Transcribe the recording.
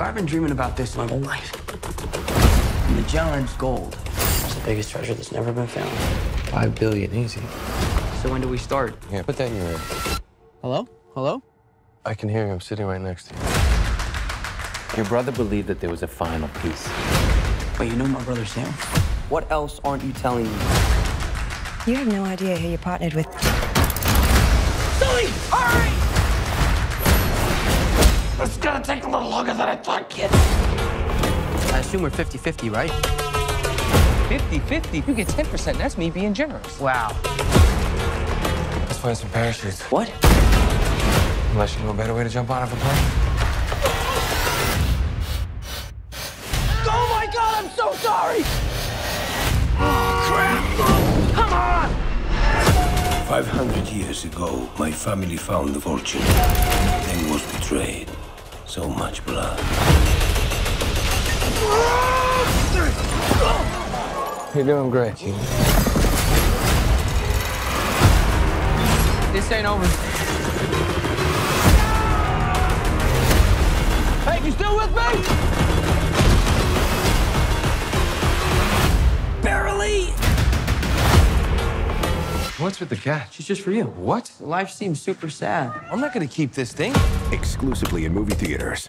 I've been dreaming about this my whole life. Magellan's gold. It's the biggest treasure that's never been found. Five billion, easy. So when do we start? Yeah, put that in your ear. Hello? Hello? I can hear you. I'm sitting right next to you. Your brother believed that there was a final piece. But you know my brother Sam? What else aren't you telling me? You have no idea who you're partnered with. Sully! Hurry! It's gonna take a little longer than I thought, kid. I assume we're 50-50, right? 50-50? You get 10%. That's me being generous. Wow. Let's find some parachutes. What? Unless you know a better way to jump out of a plane. Oh my god, I'm so sorry! Oh, crap! Come on! 500 years ago, my family found the fortune, then was betrayed. So much blood. You're doing great, This ain't over. Hey, you still with me? What's with the cat? She's just for you. What? Life seems super sad. I'm not gonna keep this thing. Exclusively in movie theaters.